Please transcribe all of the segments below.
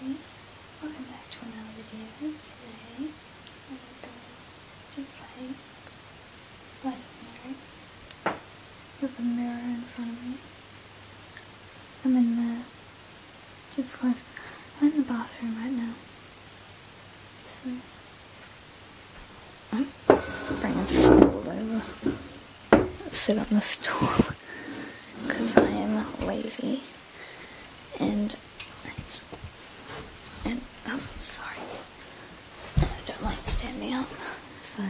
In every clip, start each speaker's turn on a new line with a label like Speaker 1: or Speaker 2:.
Speaker 1: everybody, welcome back to another video. Today I'm going to play Bloody Mary with a mirror in front of me. I'm in the just close. I'm in the bathroom right now. So bring a stool over. Sit on the stool because I am lazy and oh sorry I don't like standing up so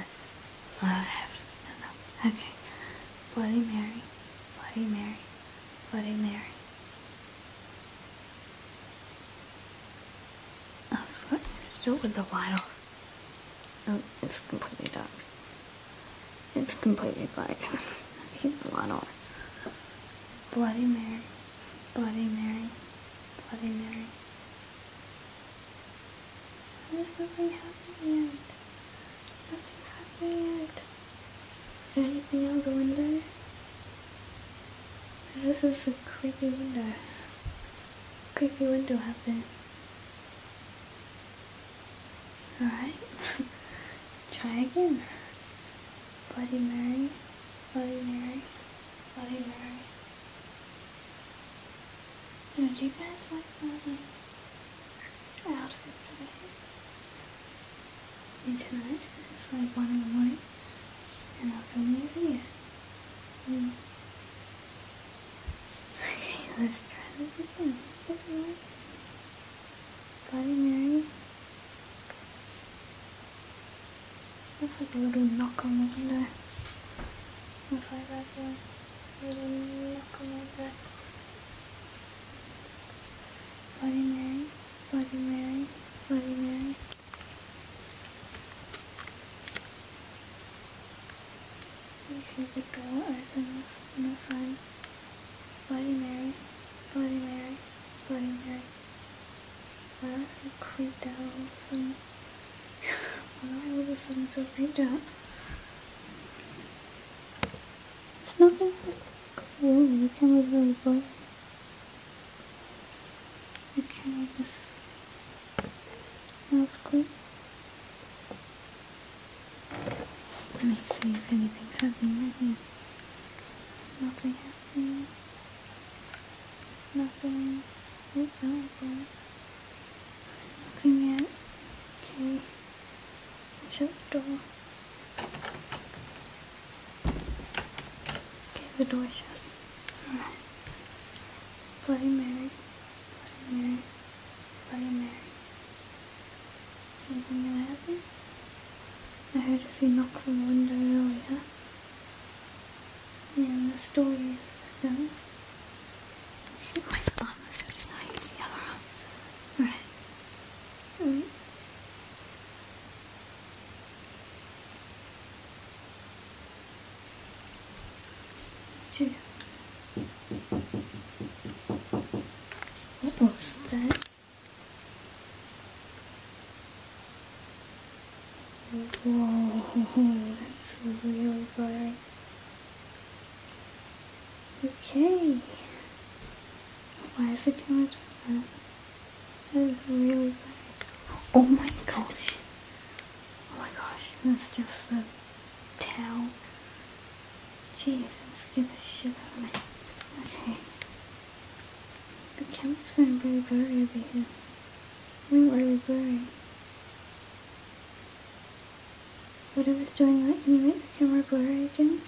Speaker 1: I have to stand up okay Bloody Mary Bloody Mary Bloody Mary oh what do with the light off oh it's completely dark it's completely black keep the light on Bloody Mary Bloody Mary, Bloody Mary. There's nothing happening yet. Nothing's happening yet. Is there anything out the window? Because this is a creepy window. Creepy window out there. Alright. Try again. Bloody Mary, Bloody Mary, Bloody Mary. Now, do you guys like my outfit today? And tonight, it's like 1 in the morning, and I'm filming a video. Mm. Okay, let's try this again. You like. Bloody Mary. Looks like a little knock on the window. Looks like that one. A little knock on the window. Bloody Mary, Bloody Mary, Bloody Mary. You see the door opens on the side. Bloody Mary, Bloody Mary, Why I creeped out all of a sudden? Why all of a sudden feel creeped out? It's nothing. Whoa, the camera's really blurry. Okay, this mouse clip. Let me see if anything's happening right here. Nothing happening. Nothing. Oh, no, no. Nothing yet. Okay. Shut the door. Okay, the door shut. Bloody Mary. Bloody Mary. Bloody Mary. Anything gonna happen? I heard a few knocks on the window earlier. And the story is done. My arm is hurting. I use the other arm. Alright. Mm. Two. What was that? Whoa, that's really blurry. Okay. Why is camera doing that? That is really blurry. Oh my gosh. Oh my gosh, that's just the towel. Jeez, that scared the shit out of me. Okay. Camera's going really blurry over here. Really, really blurry. Whatever's doing that, can you make the camera blurry again?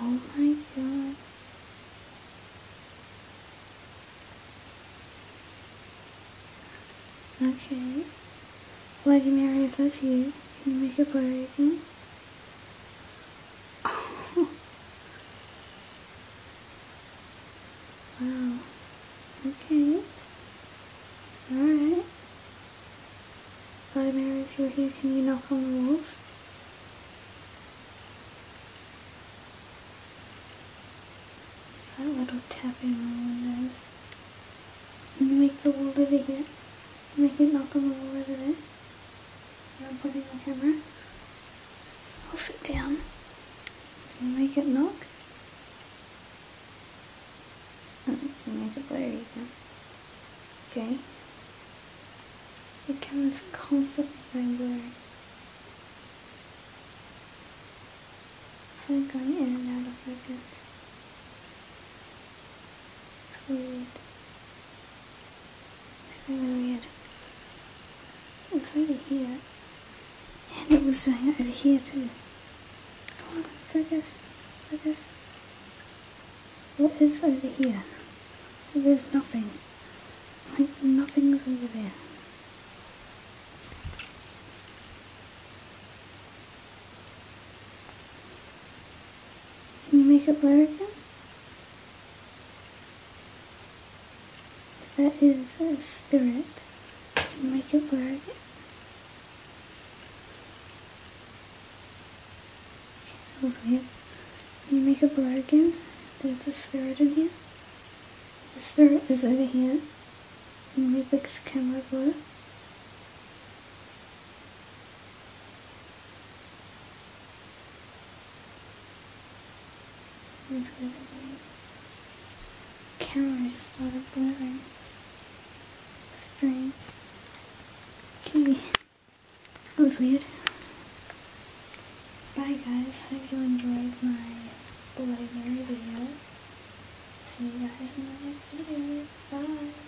Speaker 1: Oh my god. Okay. Bloody Mary, if that's you, can you make it blurry again? Wow. Okay. Alright. Bloody Mary, if you're here, can you knock on the walls? That little tapping on the windows. Can you make the wall over here? Make it knock on the wall over there. I'm putting the camera. I'll sit down. Can you make it knock? Mm, Make it blurry. Okay. The camera's constantly going blurry. It's like going in and out of focus. It's weird. It's really weird. It's over here. And it was doing it over here too. Come on, focus. Focus. What is over here? There's nothing. Like, nothing's over there. Can you make it blur again? If that is a spirit, can you make it blur again? Can you make it blur again? There's a spirit in here. The spirit is over here. The camera blur? Camera started blurring. Strange. Okay. That was weird. Bye guys. Hope you enjoyed my Bloody Mary video. See you guys in the next video. Bye.